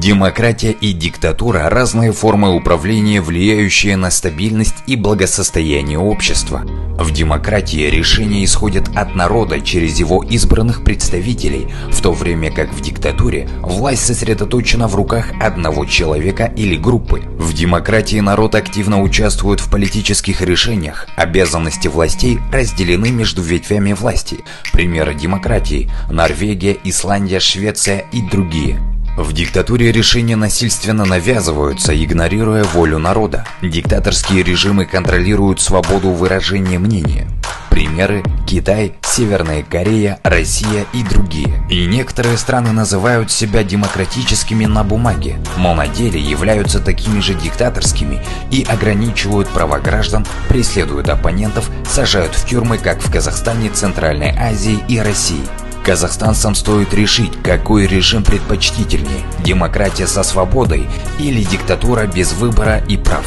Демократия и диктатура – разные формы управления, влияющие на стабильность и благосостояние общества. В демократии решения исходят от народа через его избранных представителей, в то время как в диктатуре власть сосредоточена в руках одного человека или группы. В демократии народ активно участвует в политических решениях, обязанности властей разделены между ветвями власти. Примеры демократии – Норвегия, Исландия, Швеция и другие. В диктатуре решения насильственно навязываются, игнорируя волю народа. Диктаторские режимы контролируют свободу выражения мнения. Примеры – Китай, Северная Корея, Россия и другие. И некоторые страны называют себя демократическими на бумаге, но на деле являются такими же диктаторскими и ограничивают права граждан, преследуют оппонентов, сажают в тюрьмы, как в Казахстане, Центральной Азии и России. Казахстанцам стоит решить, какой режим предпочтительнее – демократия со свободой или диктатура без выбора и прав.